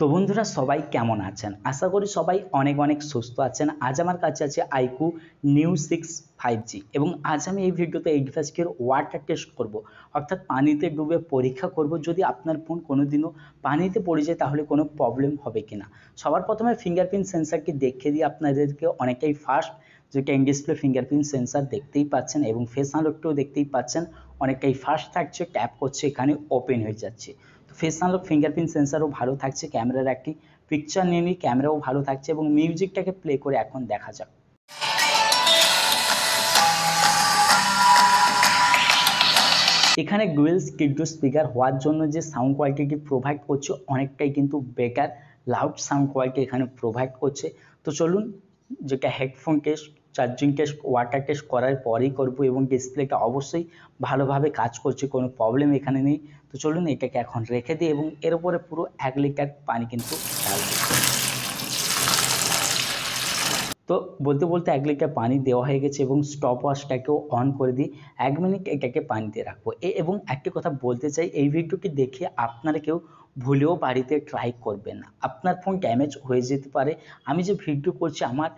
তো বন্ধুরা, সবাই কেমন আছেন? আশা করি সবাই অনেক অনেক সুস্থ আছেন। আজ আমার কাছে আছে iQOO new six five G এবং আজ আমি এই ভিডিওতে এই ডিভাইসটির ওয়াটার টেস্ট করব। অর্থাৎ পানিতে ডুবে পরীক্ষা করব। যদি আপনার ফোন কোনোদিনও পানিতে পড়ে যায়, তাহলে কোনো প্রবলেম হবে কিনা? সবার প্রথমে ফিঙ্গারপ্রিন্ট সেন্সারকে দেখিয়ে দিয়ে আপনাদেরকে অনেকটাই ফাস্ট যেটা ডিসপ্লে ফিঙ্গারপ্রিন্ট সেন্সার দেখতেই পাচ্ছেন এবং ফেস আনলকটাও দেখতেই পাচ্ছেন। অনেকটাই ফাস্ট থাকছে, ট্যাপ করছে, এখানে ওপেন হয়ে যাচ্ছে। ফেস ফিঙ্গারপ্রিন্ট সেন্সারও ভালো থাকছে ক্যামেরার একটি পিকচার নিয়ে ক্যামেরাও ভালো থাকছে এবং মিউজিকটাকে প্লে করে এখন দেখা যাক। এখানে ডুয়েল স্কিডো স্পিকার হওয়ার জন্য যে সাউন্ড কোয়ালিটি প্রোভাইড করছে, অনেকটাই কিন্তু বেকার লাউড সাউন্ড কোয়ালিটি এখানে প্রোভাইড করছে। তো চলুন, যেটা headphone test charging test water test করার পরেই করব এবং ডিসপ্লেটা অবশ্যই ভালোভাবে কাজ করছে, কোনো প্রবলেম এখানে নেই। তো চলুন এটাকে এখন রেখে দিই এবং এর উপরে পুরো এক লিটার পানি কিন্তু তো বলতে বলতে এক লিটার পানি দেওয়া হয়ে গেছে এবং স্টপ ওয়াশটাকেও অন করে দিই। এক মিনিট এটাকে পানিতে রাখব। এবং একটি কথা বলতে চাই, এই ভিডিওটি দেখে আপনারা কেউ ভুলেও বাড়িতে ট্রাই করবেন না। আপনার ফোন ড্যামেজ হয়ে যেতে পারে। আমি যে ভিডিও করছি, আমার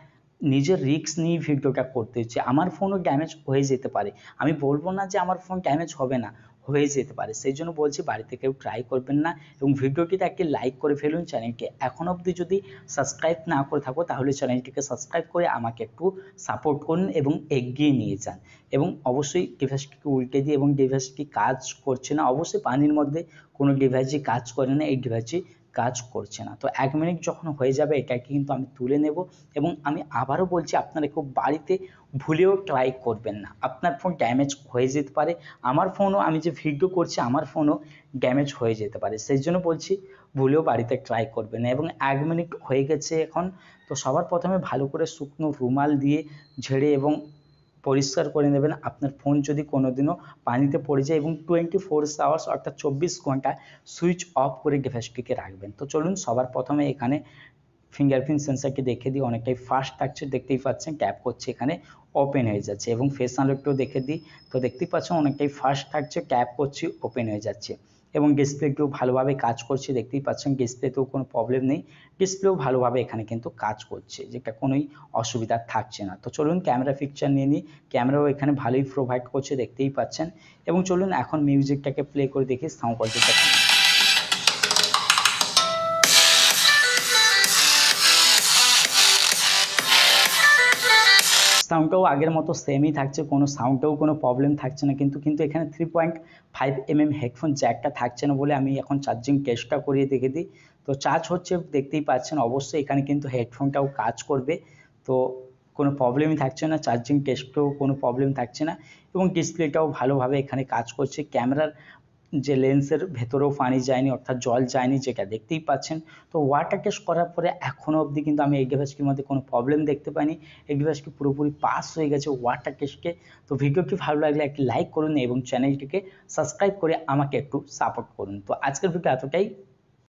নিজের রিস্ক নিয়ে ভিডিওটা করতে হচ্ছে। আমার ফোনও ড্যামেজ হয়ে যেতে পারে। আমি বলব না যে আমার ফোন ড্যামেজ হবে না, হয়ে যেতে পারে। সেই জন্য বলছি, বাড়িতে কেউ ট্রাই করবেন না এবং ভিডিওটিতে একটি লাইক করে ফেলুন। চ্যানেলটি এখন অবধি যদি সাবস্ক্রাইব না করে থাকো, তাহলে চ্যানেলটিকে সাবস্ক্রাইব করে আমাকে একটু সাপোর্ট করুন এবং এগিয়ে নিয়ে যান। এবং অবশ্যই ডিভাইসটিকে উল্টে দিয়ে এবং ডিভাইসটি কাজ করছে না, অবশ্যই পানির মধ্যে কোনো ডিভাইসই কাজ করে না। এই ডিভাইসটি কাজ করছে না। তো এক মিনিট যখন হয়ে যাবে, এটাকে কিন্তু আমি তুলে নেব এবং আমি আবারও বলছি, আপনারা কেউ বাড়িতে ভুলেও ট্রাই করবেন না। আপনার ফোন ড্যামেজ হয়ে যেতে পারে, আমার ফোনও আমি যে ভিডিও করছি, আমার ফোনও ড্যামেজ হয়ে যেতে পারে। সেই জন্য বলছি, ভুলেও বাড়িতে ট্রাই করবেন এবং এক মিনিট হয়ে গেছে এখন, তো সবার প্রথমে ভালো করে শুকনো রুমাল দিয়ে ঝেড়ে এবং পরিষ্কার করে নেবেন। আপনার ফোন যদি কোনোদিনও পানিতে পড়ে যায় এবং টোয়েন্টি ফোর আওয়ার্স অর্থাৎ চব্বিশ ঘণ্টা সুইচ অফ করে ডিভাইসটিকে রাখবেন। তো চলুন সবার প্রথমে এখানে ফিঙ্গারপ্রিন্ট সেন্সারকে দেখে দিই। অনেকটাই ফাস্ট থাকছে, দেখতেই পাচ্ছেন ট্যাপ করছে এখানে ওপেন হয়ে যাচ্ছে এবং ফেস আনলকটাও দেখে দিই। তো দেখতেই পাচ্ছেন, অনেকটাই ফাস্ট থাকছে ট্যাপ করছি ওপেন হয়ে যাচ্ছে। এবং ডিসপ্লেটিও ভালোভাবে কাজ করছে, দেখতেই পাচ্ছেন ডিসপ্লেতেও কোনো প্রবলেম নেই। ডিসপ্লেও ভালোভাবে এখানে কিন্তু কাজ করছে যেটা কোনোই অসুবিধা থাকছে না। তো চলুন ক্যামেরা পিকচার নিয়ে নিই। ক্যামেরাও এখানে ভালোই প্রোভাইড করছে, দেখতেই পাচ্ছেন। এবং চলুন এখন মিউজিকটাকে প্লে করে দেখি সাউন্ড কোয়ালিটিটা সাউন্ডটাও আগের মতো সেমই থাকছে, কোনো সাউন্ডটাও কোনো প্রবলেম থাকছে না, কিন্তু কিন্তু এখানে three point five M M headphone জ্যাকটা থাকছে না বলে আমি এখন চার্জিং টেস্টটা করিয়ে দেখে দিই। তো চার্জ হচ্ছে দেখতেই পাচ্ছেন, অবশ্যই এখানে কিন্তু হেডফোনটাও কাজ করবে। তো কোনো প্রবলেমই থাকছে না চার্জিং টেস্টেও কোনো প্রবলেম থাকছে না এবং ডিসপ্লেটাও ভালোভাবে এখানে কাজ করছে। ক্যামেরার যে লেন্সের ভেতরেও পানি যায়নি, অর্থাৎ জল যায়নি, যেটা দেখতেই পাচ্ছেন। তো ওয়াটার টেস্ট করার পরে এখনও অবধি কিন্তু আমি এই ডিভাইসটির মধ্যে কোনো প্রবলেম দেখতে পাইনি। ডিভাইসটি পুরোপুরি পাস হয়ে গেছে ওয়াটার টেস্টকে তো ভিডিওটি ভালো লাগলে একটি লাইক করুন এবং চ্যানেলটিকে সাবস্ক্রাইব করে আমাকে একটু সাপোর্ট করুন। তো আজকের ভিডিও এতটাই।